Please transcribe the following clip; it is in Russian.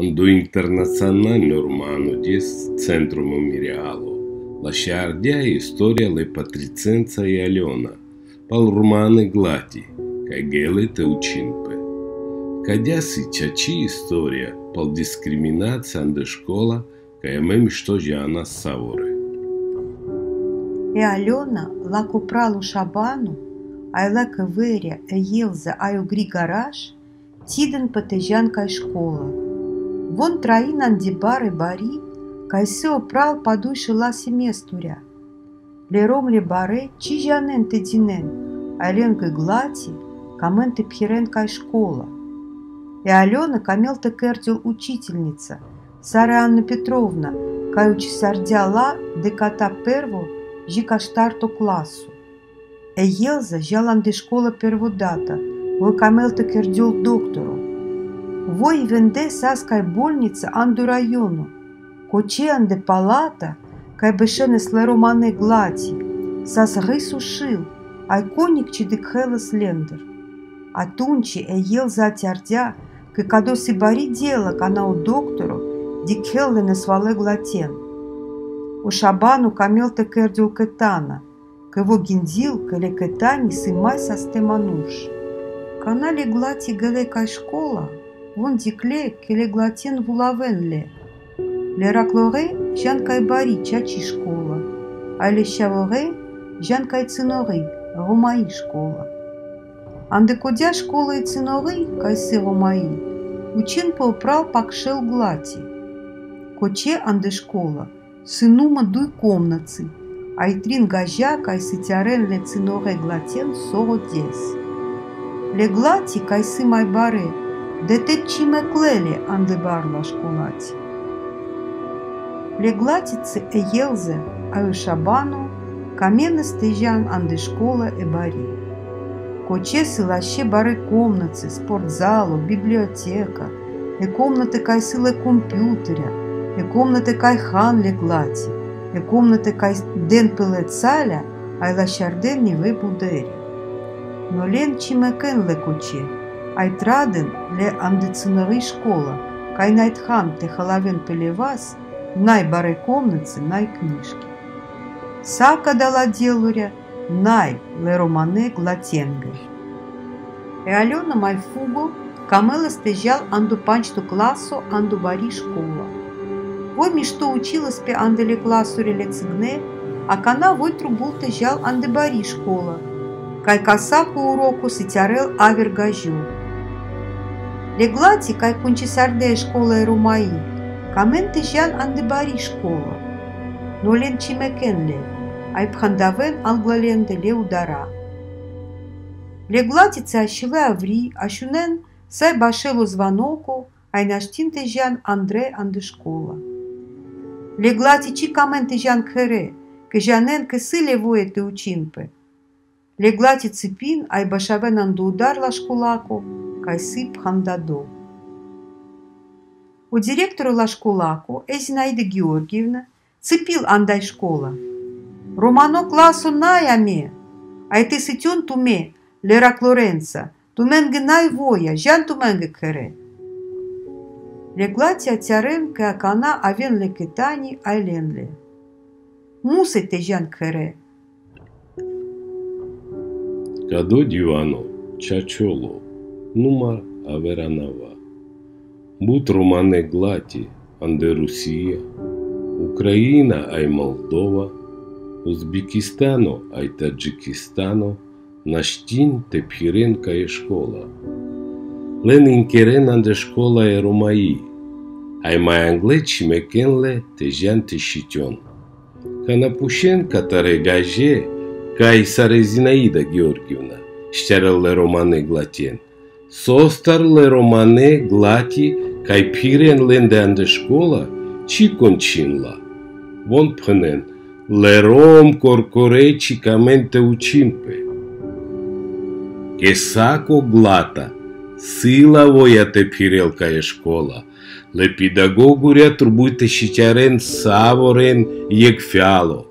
Ando internazionale romano des centro memorialo. Lasciardia storia le patricenza e Aliona, pal romane glati, ca gele te ucinpe. Кадяси чачи история, пал дискриминация ande школа, кая мем что же она саворе. E Aliona, la cupralu Шабану, ай ла каверя, e Елза, ай угри гараж, тиден патежан кай школа. Вон троин андибары бари, кай се опрал падуши ла семестуря. Лером ле баре, чи жанен те динен, айлен глати, камен те пхерен кай школа. И Алена камел-то кертил учительница, Сара Анна Петровна, каючи сардяла деката перво, жика штарту классу. Елза жалан де школа перводата, вой камел-то кердил доктору. Вой венде саскай больница анду району, коче анде палата, кай бешене слеромане глати, сас сушил, ай коник чидикхелес лендер. А тунчи е Елза атярдя, că cadou se bari dela canal doctoro de kelle ne svale glaten. O шабану камел те кердил кетана, că во гиндил, că le кетани си май са стемануш. Канале глати геле кай школа, вон дикле келе глатен вулавенле. Ле раклоре жан кай бари чачи школа, а ле шаворе жан кай цинори, ромаи школа. Андекодя школа и циновый, кайсево мои, учен поуправ пакшел глати. Коче анде школа, сынума дуй комнацы, айтрин гажа кайситярен ле циноре глатен сого дес. Ле глати кайсы майбаре, де те чиме клеле анде барла школати. Ле глатице е елзе, аю шабану, камены стежан анде школа e бари. Кочесы лаще бары комнаты, спортзалу, библиотека, и комнаты кай силе компьютеря, и комнаты кай хан леглати, и комнаты кай ден пиле цаля, ай лащарден не ви будері. Но лен чимекен ле коче, ай траден ле андицинови школа, кай найт хан те халавен пелевас, най баре комнаты, най книжки. Сака дала делуря, Най леромане глатенгер. E Aliona mai fugo, Камела стежал анду панчту классу анду бари школа. Вой ми что училась пе андели классу релецигне, а кана вой трубул тежал анде бари школа. Кай каса по уроку ситярел авер гажу. Леглати кай кунчи сарде школа румаи, камен тежал анде бари школа. Но лен чимекен лен айбхандавен англаленде леудара. Леглатице ащиле аври, ащунен сай башелу звоноку, айнаштин тежан Андре андышкола. Леглати чи камен тежан кхере, кежанен кесиле воете учинпе. Леглати ципин, ай башавен андуудар лашкулаку, кай сип хандадо. У директору лашкулаку Эзинаида Георгиевна цепил андай школа – te sition tu me, lera Clorența, tu menge nai voia, jan tu menge кере. Леглати атярем ке акана авен лекетани айленле. Мусе те жан кере. Кадо дивано, чачоло, нума аверанава. Бут романе глати, анде Русия, Украина ай Молдова – Узбекистану, ай Таджикистану, наштин тепхиренка и школа. Лен инкерен анде школа е румаи, ай май англе чимекенле тежан тешитен. Канапушен катаре гаже, кай саре Зинаида Георгиевна, штярелле романе глатен. состарле романе глати кај пирен ленденде школа чи кончинла. Вон пнен, лером коркоречи каменте учимпе. Кесако глата, сила војате пирел кај школа. Ле педагогуря турбуйте шичарен саворен јек фјало.